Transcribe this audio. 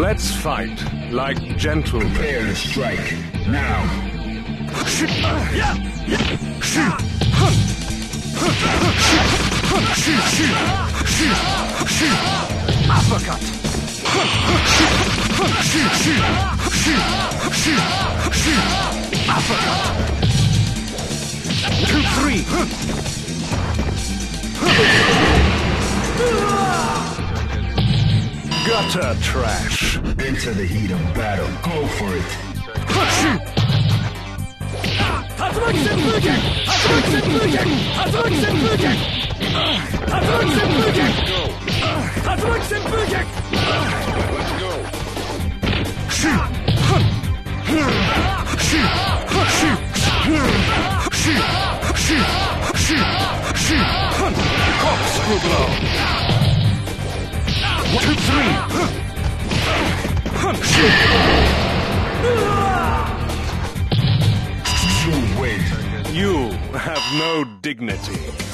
Let's fight like gentlemen. Prepare to strike. Now. Uppercut. Uppercut. Two, three. Gutter trash. Into the heat of battle. Go for it. Corkscrew blow! You win. You have no dignity.